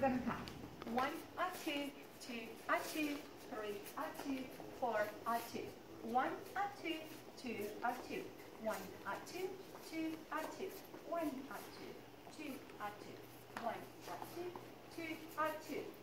we're gonna count. One, a two, two, a two, three, a two, four, a two. One, a two, two, a two. One, a two, two, a two. One, a two, two, a two. One, a two, two, a two.